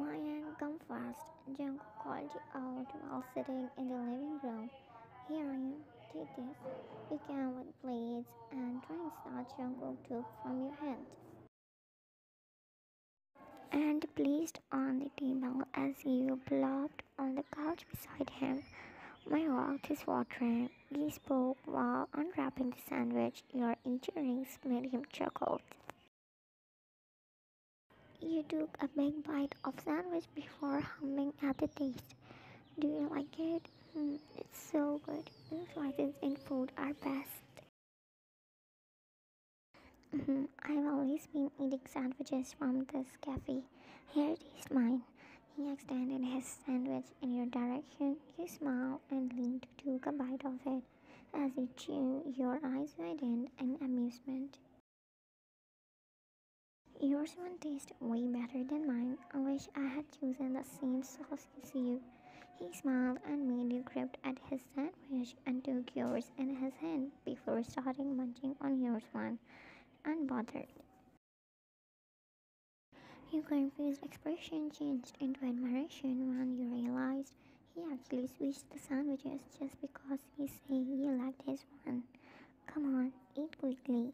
Ryan, come fast. Jungkook called out while sitting in the living room. Here you, take this. You with blades and drinks that Jungkook took from your hand. And placed on the table as you plopped on the couch beside him. My mouth is watering. He spoke while unwrapping the sandwich. Your injuries made him chuckle. You took a big bite of sandwich before humming at the taste. Do you like it? Mm, it's so good. New in food are best. Mhm, I've always been eating sandwiches from this cafe. Here, taste mine. He extended his sandwich in your direction. You smiled and leaned to take a bite of it. As you chew, your eyes widened in amusement. Yours one tastes way better than mine. I wish I had chosen the same sauce as you. He smiled and made you grip at his sandwich and took yours in his hand before starting munching on yours one, unbothered. Your confused expression changed into admiration when you realized he actually switched the sandwiches just because he said he liked his one. Come on, eat quickly.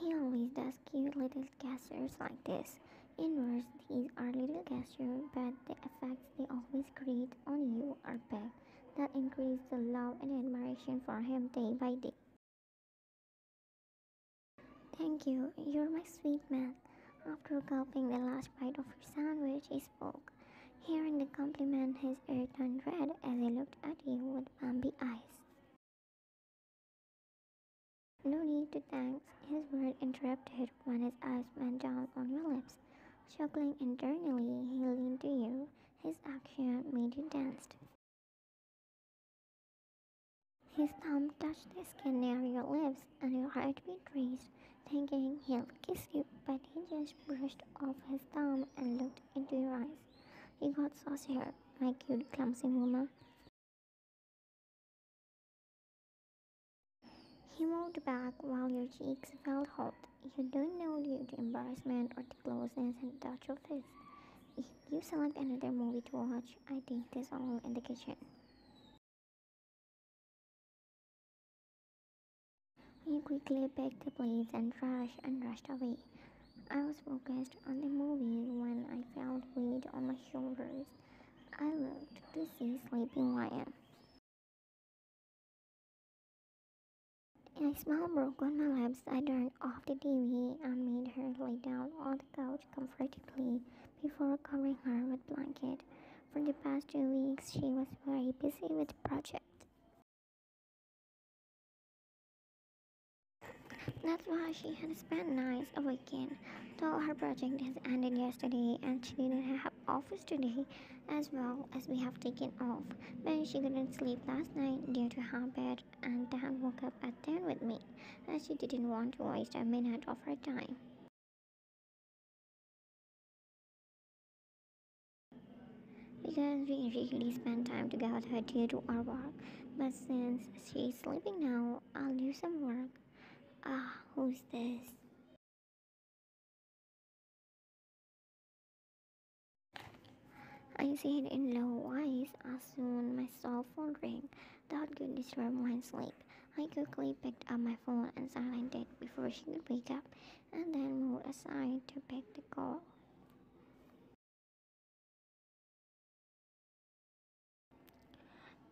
He always does cute little gestures like this. In words, these are little gestures, but the effects they always create on you are big. That increase the love and admiration for him day by day. Thank you, you're my sweet man. After gulping the last bite of your sandwich, he spoke. Hearing the compliment, his ear turned red as he looked at you with bumpy eyes. No need to thanks, his word interrupted when his eyes went down on your lips. Chuckling internally, he leaned to you. His action made you dance. His thumb touched the skin near your lips, and your heartbeat raced, thinking he'll kiss you, but he just brushed off his thumb and looked into your eyes. He got saucier, my cute clumsy woman. He moved back while your cheeks felt hot. You don't know due to embarrassment or the closeness and touch of his. If you select another movie to watch, I think this all in the kitchen. You quickly picked the plates and trash and rushed away. I was focused on the movie when I felt weight on my shoulders. I looked to see sleeping Ryan. A smile broke on my lips. I turned off the TV and made her lay down on the couch comfortably before covering her with blanket. For the past two weeks, she was very busy with project. That's why she had spent nights weekend. Though her project has ended yesterday and she didn't have office today as well as we have taken off. But she couldn't sleep last night due to habit and then woke up at 10 with me as she didn't want to waste a minute of her time. Because we really spend time together due to our work. But since she's sleeping now, I'll do some work. Ah, who's this? I said in low voice as soon my cell phone rang. That could disturb my sleep. I quickly picked up my phone and silenced it before she could wake up, and then moved aside to pick the call.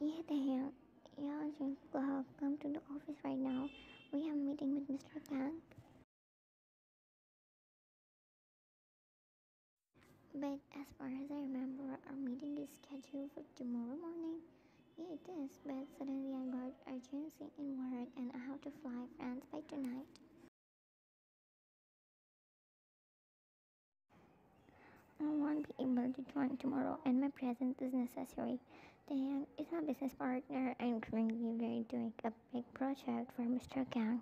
Yeah, damn. Yeah, just uh, come to the office right now. We have a meeting with Mr. Kang. But as far as I remember, our meeting is scheduled for tomorrow morning. Yeah, it is, but suddenly I got urgency in work and I have to fly France by tonight. I won't be able to join tomorrow, and my presence is necessary. Dang is my business partner and currently we're doing a big project for Mr. Kang.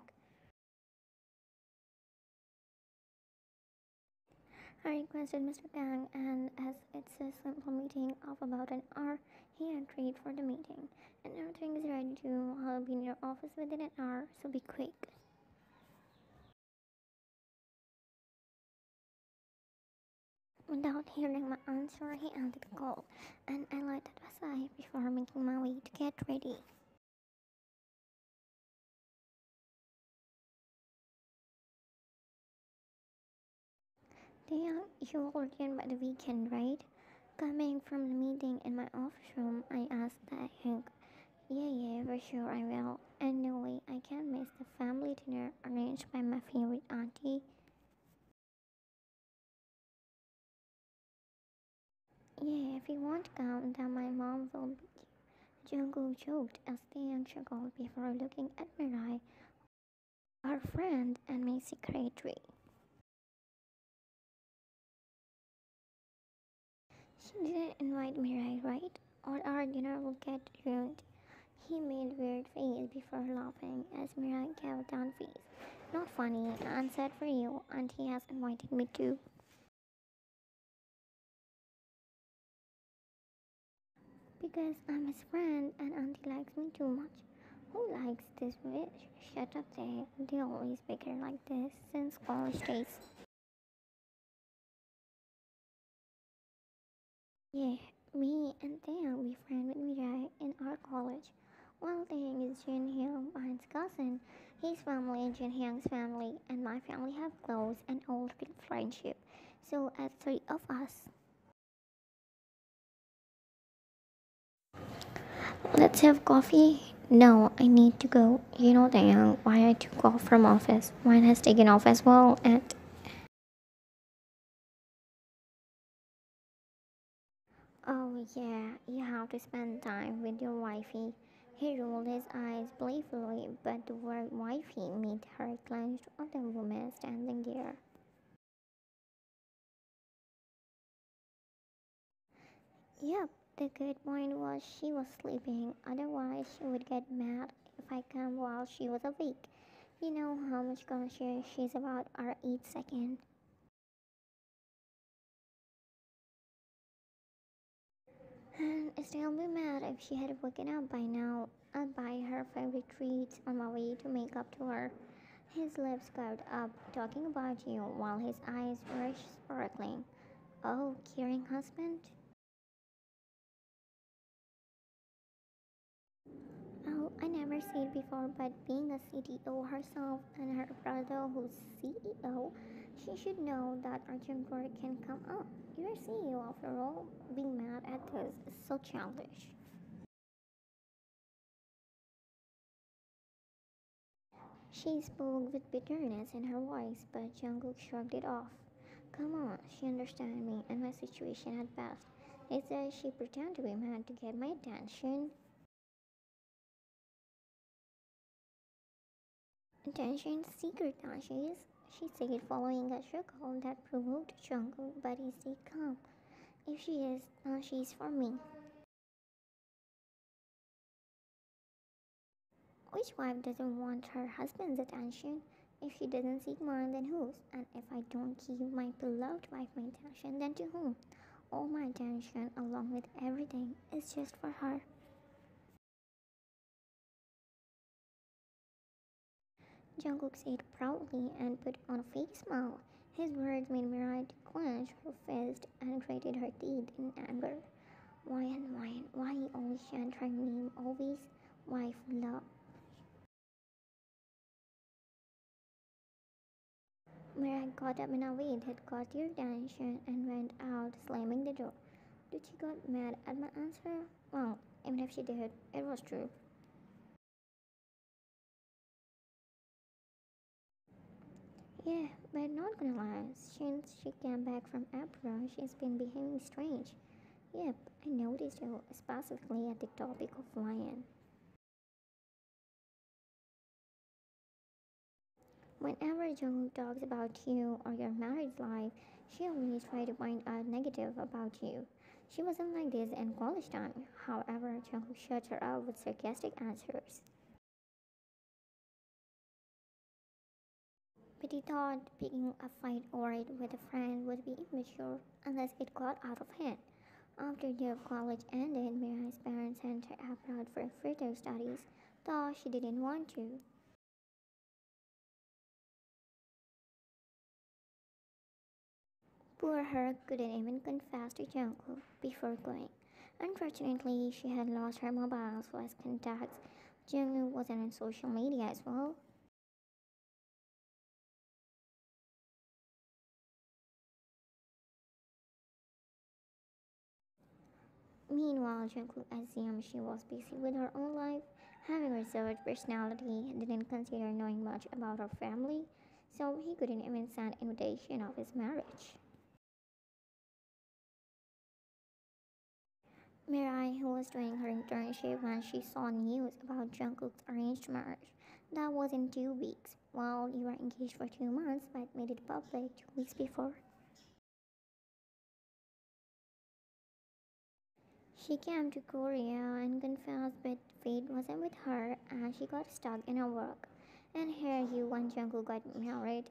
I requested Mr. Kang, and as it's a simple meeting of about an hour, he agreed for the meeting. And everything is ready to. I'll be in your office within an hour, so be quick. Without hearing my answer, he ended the call, and I lighted aside before making my way to get ready. Damn, you all in by the weekend, right? Coming from the meeting in my office room, I asked that Hank. Yeah, yeah, for sure I will. And no way, I can't miss the family dinner arranged by my favorite auntie. Yeah, if you want to come, then my mom will beat you. Joked as Taeyang chuckled before looking at Mirai, our friend and my secretary. She didn't invite Mirai, right? Or our dinner will get ruined. He made weird face before laughing as Mirai gave down face. Not funny, and sad for you, and he has invited me too. Because I'm his friend and Auntie likes me too much. Who likes this bitch? Shut up there. They always bicker like this since college days. Yeah, me and Taeyang befriend with Mirai in our college. While Taeyang is Jin Hyung, mine's cousin, his family and Jin Hyung's family and my family have close and old friendship. So as three of us, Let's have coffee. No, I need to go. You know, Taeyang, why I took off from office. Mine has taken off as well, and oh yeah, you have to spend time with your wifey. He rolled his eyes playfully, but the word wifey made her clench on the woman standing there. Yep, the good point was she was sleeping, otherwise, she would get mad if I come while she was awake. You know how much conscious she's about our each second. And still be mad if she had woken up by now. I'd buy her favorite treats on my way to make up to her. His lips curved up, talking about you, while his eyes were sparkling. Oh, caring husband? I never it before, but being a CTO herself and her brother who's CEO, she should know that urgent work can come up. You're CEO after all. Being mad at this is so childish. She spoke with bitterness in her voice, but Jungkook shrugged it off. Come on, she understands me and my situation at best. They said she pretended to be mad to get my attention. Attention seeker Tashi's. She said following a chuckle that provoked Jungkook, but he stayed calm. If she is, now she's for me. Which wife doesn't want her husband's attention? If she doesn't seek mine, then whose? And if I don't give my beloved wife my attention, then to whom? All my attention, along with everything, is just for her. Jungkook said proudly and put on a fake smile. His words made Mirai clench her fist and gritted her teeth in anger. Why and why and why always chant her name, always wife love. Mirai got up in a way that caught your attention and went out, slamming the door. Did she got mad at my answer? Well, even if she did, it was true. Yeah, but not gonna lie, since she came back from April, she's been behaving strange. Yep, I noticed her specifically at the topic of lion. Whenever Jungkook talks about you or your married life, she always tries to find out negative about you. She wasn't like this in college time. However, Jungkook shut her up with sarcastic answers. But thought picking a fight over it with a friend would be immature unless it got out of hand. After their college ended, Mirai's parents sent her abroad for further studies, though she didn't want to. Poor her couldn't even confess to Jungkook before going. Unfortunately, she had lost her mobile phone contacts. Jungkook wasn't on social media as well. Meanwhile, Jungkook assumed she was busy with her own life, having a reserved personality, didn't consider knowing much about her family, so he couldn't even send invitation of his marriage. Mirai, who was doing her internship when she saw news about Jungkook's arranged marriage, that was in two weeks, while you were engaged for two months but made it public two weeks before. She came to Korea and confessed but fate wasn't with her and she got stuck in her work. And here you and Jungkook got married.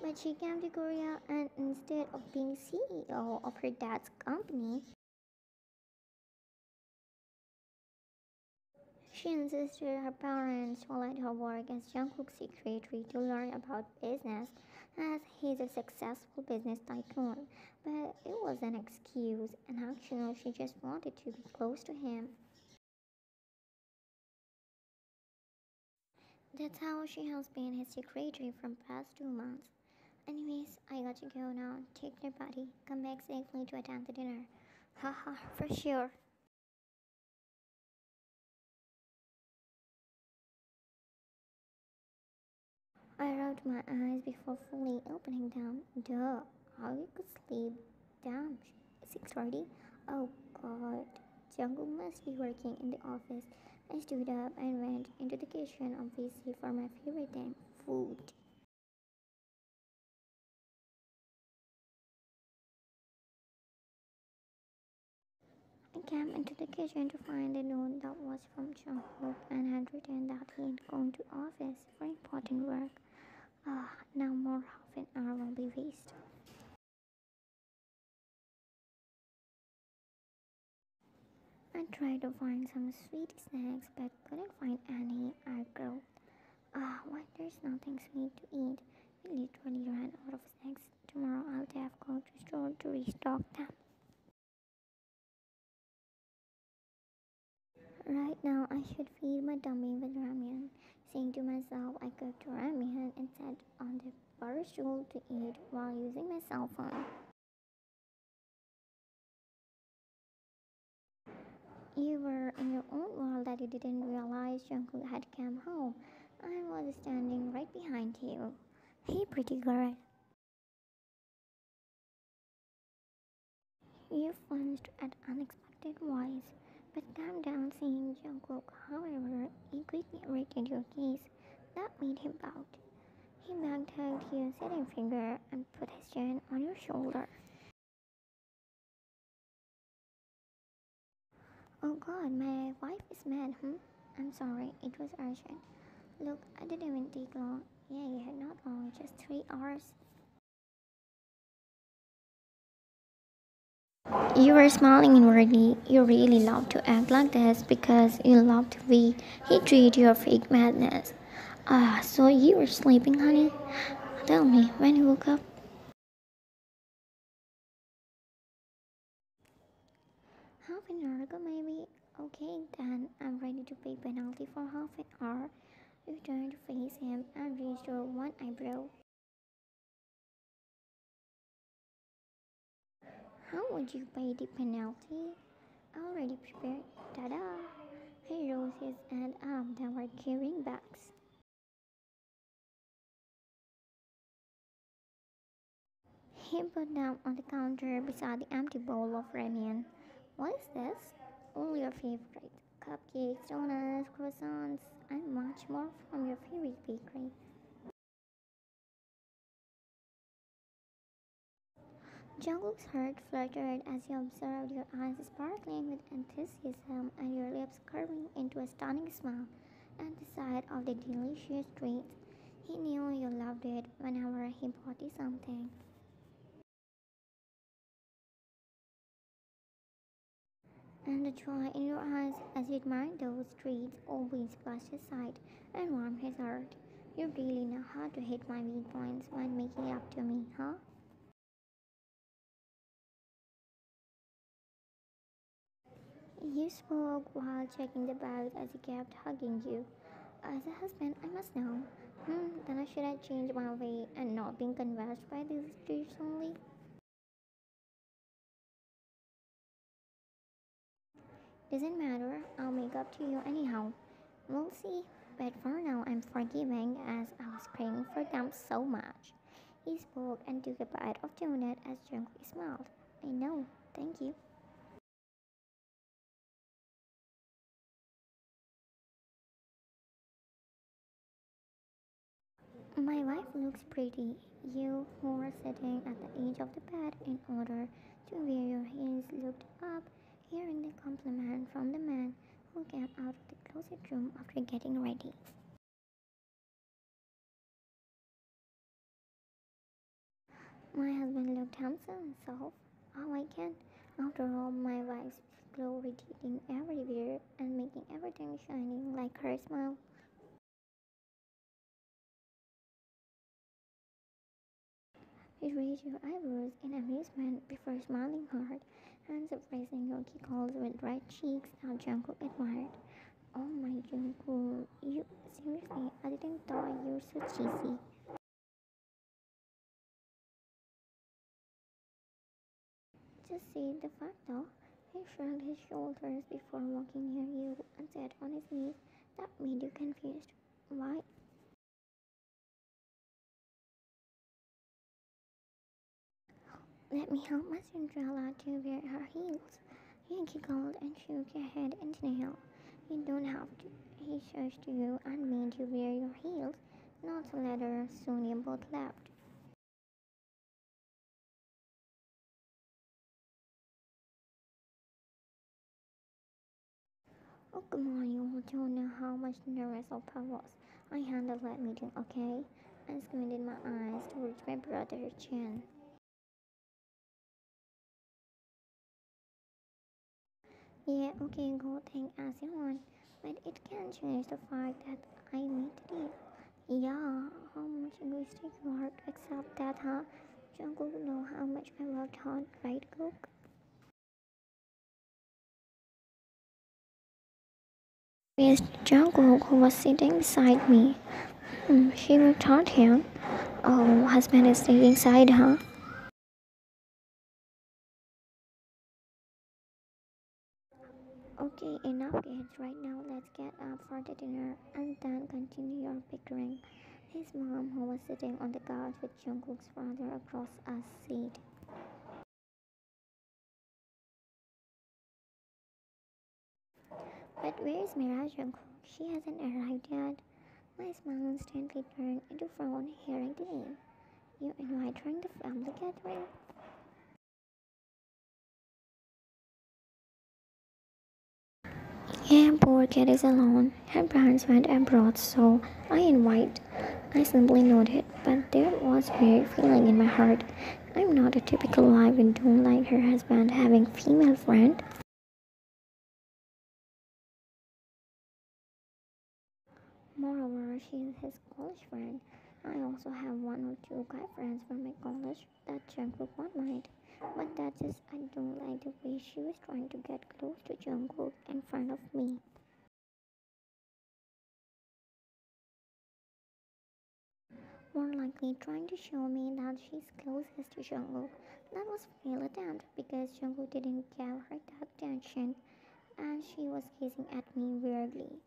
But she came to Korea and instead of being CEO of her dad's company, She insisted her parents to let her work as Jungkook's secretary to learn about business as he's a successful business tycoon. But it was an excuse, and actually she just wanted to be close to him. That's how she has been his secretary from past two months. Anyways, I got to go now. Take care, buddy. Come back safely to attend the dinner. Haha, for sure. I rubbed my eyes before fully opening them. Duh, how you could sleep? Damn, 6.30? Oh god, Jungkook must be working in the office. I stood up and went into the kitchen obviously for my favorite thing, food. I came into the kitchen to find a note that was from Jungkook and had written that he had gone to office for important work. Ah, now more half an hour will be wasted. I tried to find some sweet snacks but couldn't find any. I growled. Ah, why there's nothing sweet to eat? We literally ran out of snacks. Tomorrow I'll have to go to store to restock them. Right now I should feed my dummy with ramen. Saying to myself I cooked ramen and sat on the bar stool to eat while using my cell phone. You were in your own world that you didn't realize Jungkook had come home. I was standing right behind you. Hey, pretty girl. You flinched at unexpected voice, but calmed down seeing Jungkook. However, he quickly rated your gaze. That made him pout. He backed hugged your sitting finger and put his chin on your shoulder. Oh god, my wife is mad, hmm? I'm sorry, it was urgent. Look, I didn't even take long. Yeah, had not long, just three hours. You were smiling inwardly. You really love to act like this because you love to be hatred your fake madness. Ah, so you were sleeping, honey? Tell me, when you woke up? Half an hour ago, maybe? Okay, then I'm ready to pay penalty for half an hour. You turned to face him and raised your one eyebrow. How would you pay the penalty? I already prepared. Ta-da! He rose his hand up. Um, they were carrying bags. He put them on the counter beside the empty bowl of ramen. What is this? All your favorite cupcakes, donuts, croissants, and much more from your favorite bakery. Jungkook's heart fluttered as he observed your eyes sparkling with enthusiasm and your lips curving into a stunning smile at the sight of the delicious treats. He knew you loved it whenever he bought you something. And the joy in your eyes as you admired those treats always blessed his sight and warmed his heart. You really know how to hit my weak points when making up to me, huh? You spoke while checking the bags as he kept hugging you. As a husband, I must know. Hmm, then I should have changed my way and not been convinced by this only. Doesn't matter, I'll make up to you anyhow. We'll see, but for now I'm forgiving as I was craving for them so much. He spoke and took a bite of donut as Jungkook smiled. I know, thank you. My wife looks pretty. You who are sitting at the edge of the bed in order to wear your heels looked up, hearing the compliment from the man who came out of the closet room after getting ready. My husband looked handsome, so how I can. After all, my wife's glow radiating everywhere and making everything shining like her smile. You raised your eyebrows in amusement before smiling hard and surprising your giggles with red cheeks that Jungkook admired. Oh my Jungkook, you seriously, I didn't thought you were so cheesy. Just see the fact though. He shrugged his shoulders before walking near you and sat on his knees. That made you confused. Why? Let me help my Cinderella to wear her heels. You giggled and shook your head in denial. You don't have to. He shush to you and made you wear your heels. Not a letter, soon you both left. Oh, come on, you all don't know how much nervous I was. I handled that meeting, okay? I squinted my eyes towards my brother's chin. Yeah, okay, go you want, but it can't change the fact that I made the deal. Yeah, how much egoistic you are to accept that, huh? Jungkook know how much I worked hard, right, Cook? Yes, Jungkook, who was sitting beside me. Hmm, she looked hard here. Oh, husband is taking side, huh? Okay, enough kids. Right now, let's get up for the dinner and then continue your bickering. His mom, who was sitting on the couch with Jungkook's father across us, said. But where is Mira Jungkook? She hasn't arrived yet. My smile instantly turned into frown hearing the name. You invite her in the family gathering? Yeah, poor kid is alone. Her parents went abroad, so I invite. I simply nodded, but there was weird feeling in my heart. I'm not a typical wife and don't like her husband having female friend. Moreover, she is his college friend. I also have one or two guy friends from my college that Jungkook won't mind. But that's just I don't like the way she was trying to get close to Jungkook in front of me. More likely trying to show me that she's closest to Jungkook. That was failed attempt because Jungkook didn't give her that attention and she was gazing at me weirdly.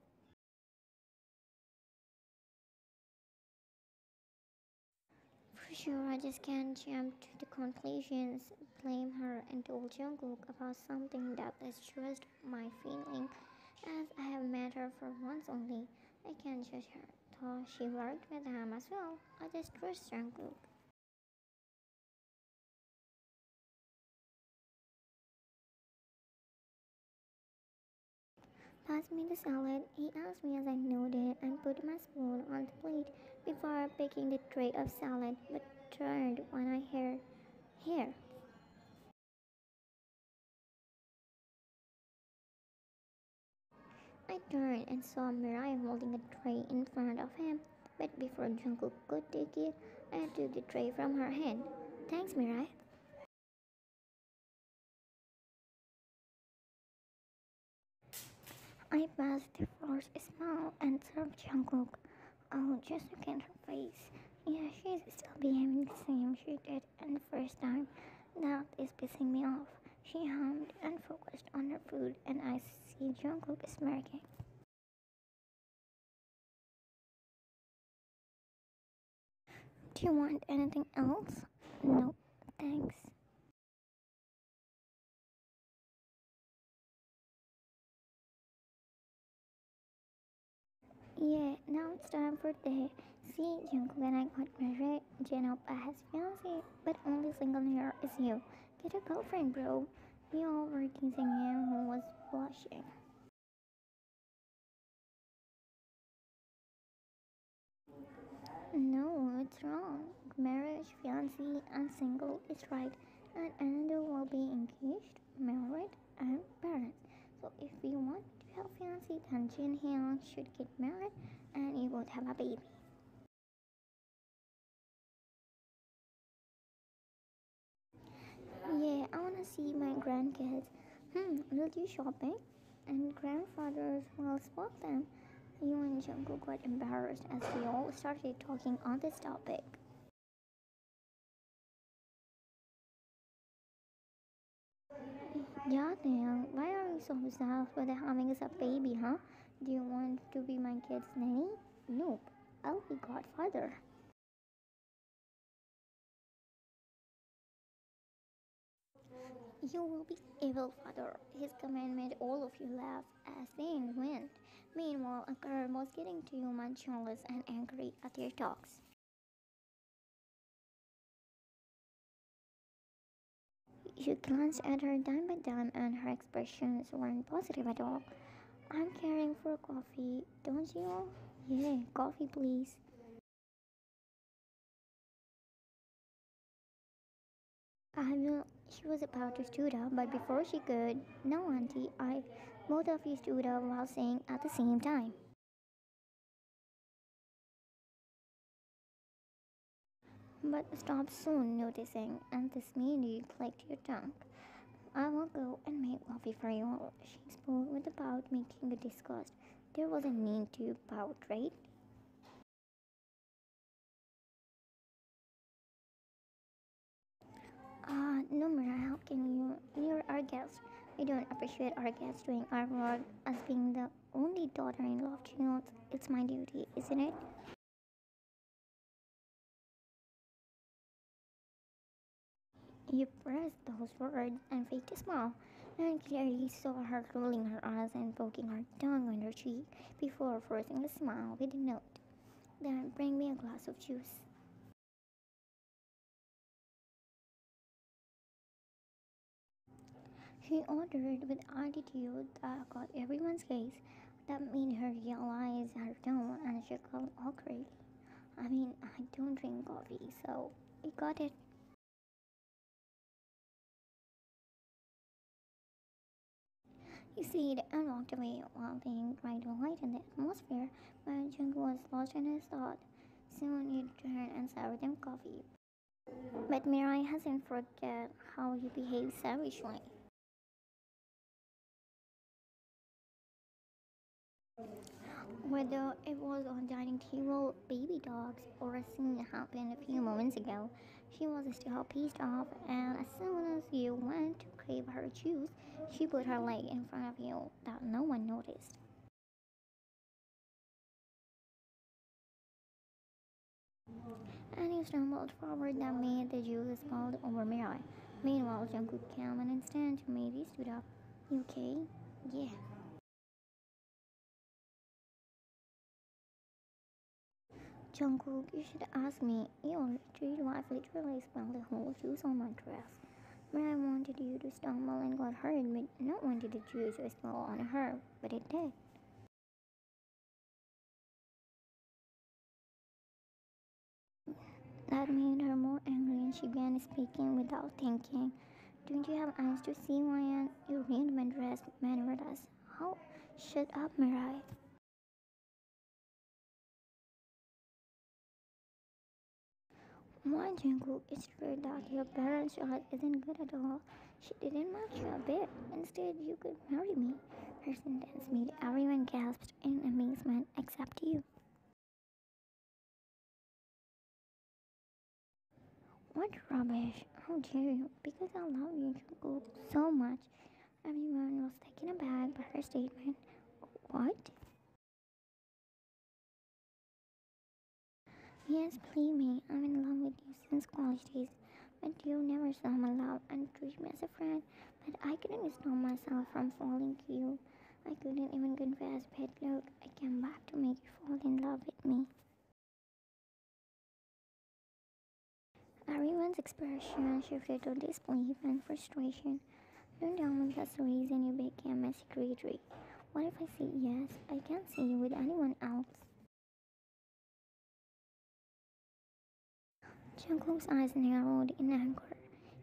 Sure, I just can't jump to the conclusions, blame her, and told Jungkook about something that is just my feeling, as I have met her for once only. I can't judge her, though she worked with him as well. I just trust Jungkook. Pass me the salad, he asked me as I nodded and put my spoon on the plate before picking the tray of salad, but turned when I heard here. I turned and saw Mirai holding a tray in front of him, but before Jungkook could take it, I took the tray from her hand. Thanks, Mirai. I passed the first smile and served Jungkook. Oh, just look at her face. Yeah, she's still behaving the same she did in the first time. That is pissing me off. She hummed and focused on her food, and I see Jungkook smirking. Do you want anything else? Nope, thanks. Yeah, now it's time for the See, Jungkook and I got married. Jin Oppa has fiancé, but only single here is you. Get a girlfriend, bro. We all were teasing him who was blushing. No, it's wrong. Marriage, fiancé, and single is right, and another will be engaged, married, and parents. So if we want have fiancé, then Jin Hyung should get married, and you both have a baby. Yeah, I wanna see my grandkids. Hmm, will you shopping? And grandfathers will spot them. You and Jungkook got embarrassed as we all started talking on this topic. Yeah, then why are you so obsessed with having a baby, huh? Do you want to be my kid's nanny? Nope, I'll be godfather. You will be evil, father. His command made all of you laugh as they went. Meanwhile, Ankara was getting too much jealous and angry at their talks. You glanced at her time by time, and her expressions weren't positive at all. I'm caring for coffee, don't you? Yeah, coffee, please. I will. She was about to stood up, but before she could, no, auntie, I. Both of you stood up while saying at the same time. But stop soon, noticing, and this made you clicked your tongue. I will go and make coffee for you. She spoke with about making a disgust. There was a need to pout, right? Uh, no matter how can you, you're our guest. We don't appreciate our guests doing our work as being the only daughter-in-law of Chinoots. It's my duty, isn't it? You pressed those words and faked a smile, and clearly saw her rolling her eyes and poking her tongue on her cheek before forcing a smile with a note. Then bring me a glass of juice. She ordered with attitude that got everyone's gaze. That made her realize her tone and she chuckled awkwardly. I mean, I don't drink coffee, so we got it. Sighed and walked away while they tried to lighten the atmosphere, but Jung was lost in his thought. Soon he turned and served them coffee. But Mirai hasn't forget how he behaved savagely. Whether it was on dining table, baby dogs, or a scene happened a few moments ago, she was still pissed off, and as soon as you went to crave her juice, she put her leg in front of you that no one noticed. And you stumbled forward that made the juice spilled over Mirai. Meanwhile, Jungkook came an instant maybe stood up. You okay? Yeah. Jungkook, you should ask me. You Your retreat wife literally spilled the whole juice on my dress. But I wanted you to stumble and got hurt, but not wanted the juice to spill on her, but it did. That made her more angry and she began speaking without thinking. Don't you have eyes to see, Ryan? You ruined my dress, us. How? Shut up, Mirai. Why, Jungkook? It's true that your parents' child isn't good at all. She didn't match you a bit. Instead, you could marry me. Her sentence made everyone gasp in amazement except you. What rubbish! How dare you? Because I love you, Jungkook, so much. Everyone was taken aback by her statement. What? Yes, believe me, college days. But you never saw my love and treated me as a friend. But I couldn't stop myself from falling to you. I couldn't even confess, but look, I came back to make you fall in love with me. Everyone's expression shifted to disbelief and frustration. Tell me that's the reason you became my secretary. What if I say yes? I can't see you with anyone else. Jungkook's eyes narrowed in anger.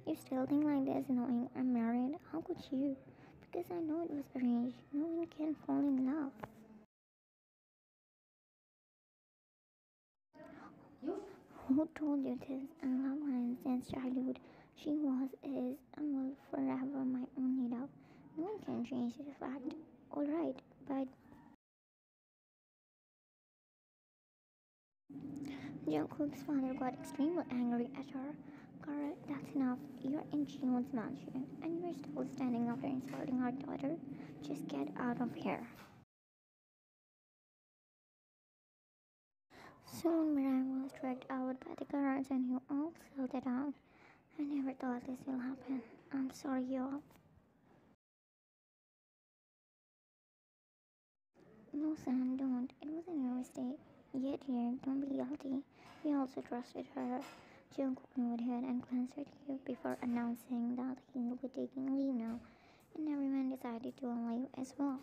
You still think like this knowing I'm married? How could you? Because I know it was arranged. No one can fall in love. Who told you this? I love her since childhood. She was, is, and will forever my only love. No one can change the fact. Alright, but Jungkook's father got extremely angry at her. Kara, that's enough. You're in Jiwon's mansion, and you're still standing after insulting our daughter. Just get out of here. Soon Mirang was dragged out by the guards and you all it out. I never thought this will happen. I'm sorry, y'all. No, son, don't. It wasn't your mistake. Yet here, don't be guilty. We also trusted her. Jungkook nodded and glanced at you before announcing that he will be taking leave now, and everyone decided to leave as well.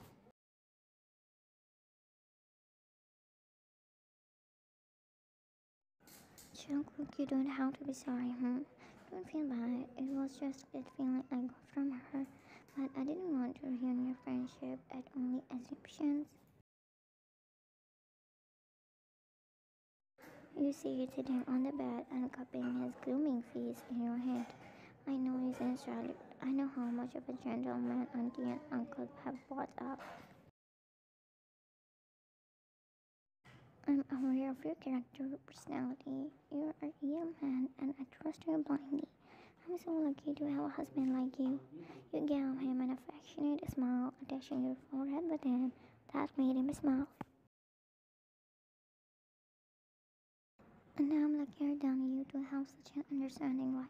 Jungkook, you don't have to be sorry? Don't feel bad. It was just a feeling I got from her, but I didn't want to ruin your friendship at only assumptions. You see you sitting on the bed and cupping his glooming face in your hand. I know he's in Charlotte. I know how much of a gentleman auntie and uncle have brought up. I'm aware of your character, personality. You're a real man, and I trust you blindly. I'm so lucky to have a husband like you. You gave him an affectionate smile, attaching your forehead with him. That made him smile. And now I'm luckier than you to have such an understanding wife.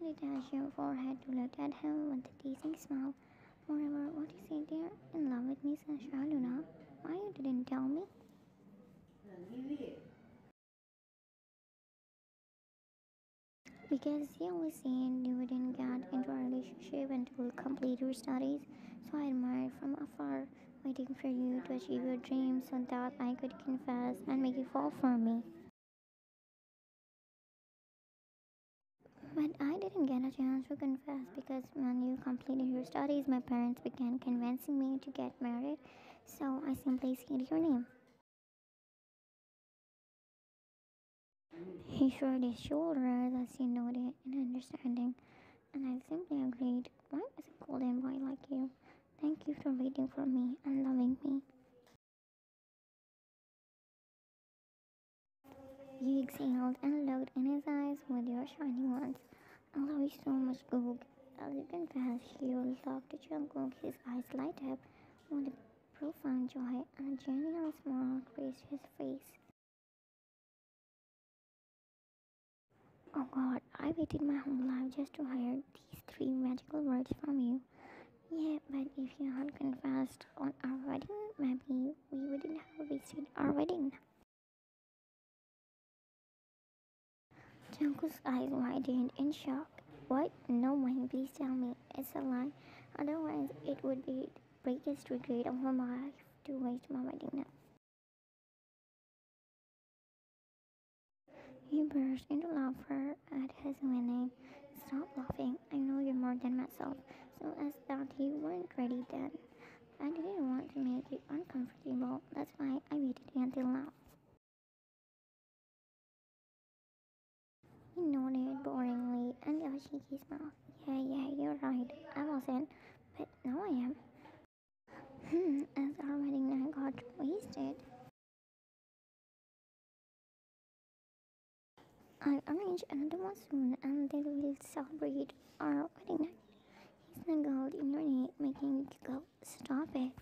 You detach your forehead to look at him with a teasing smile. Moreover, what you say there, in love with me since Luna? Why you didn't tell me? Because you always said you wouldn't get into a relationship until you complete your studies, so I admired from afar, waiting for you to achieve your dreams so that I could confess and make you fall for me. But I didn't get a chance to confess because when you completed your studies, my parents began convincing me to get married, so I simply said your name. He shrugged his shoulders as he nodded in understanding, and I simply agreed. Why is a golden boy like you? Thank you for waiting for me and loving me. You exhaled and looked in his eyes with your shining ones. I love you so much, Goog. As you confess your love to Jungkook, his eyes light up with a profound joy and a genuine smile graced his face. Oh God, I waited my whole life just to hear these three magical words from you. Yeah, but if you had confessed on our wedding, maybe we wouldn't have wasted our wedding. Jungkook's eyes widened in shock. What? No way, please tell me. It's a lie. Otherwise, it would be the biggest regret of my life to waste my wedding now. He burst into laughter at his winning. Stop laughing. I know you're more than myself. So as that he weren't ready then. I didn't want to make you uncomfortable. That's why I waited until now. Nodded boringly and gave a cheeky smile. Yeah, yeah, you're right. I wasn't, but now I am. Hmm, as our wedding night got wasted. I'll arrange another one soon and then we'll celebrate our wedding night. He snuggled in your neck, making you giggle. Stop it.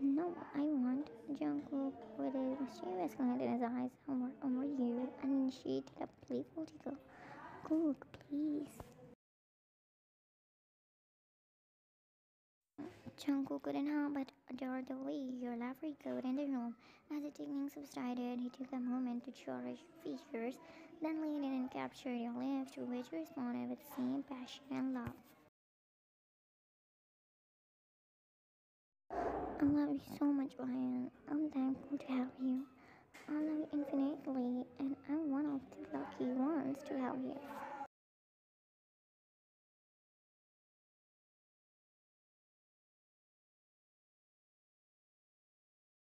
No, I want Jungkook with a mischievous glint in his eyes over, over you and initiated a playful tickle. Kook, please. Jungkook couldn't help but adore the way your love echoed in the room. As the tickling subsided, he took a moment to cherish features, then leaned in and captured your lips, to which responded with the same passion and love. I love you so much, Ryan. I'm thankful to have you. I love you infinitely, and I'm one of the lucky ones to have you.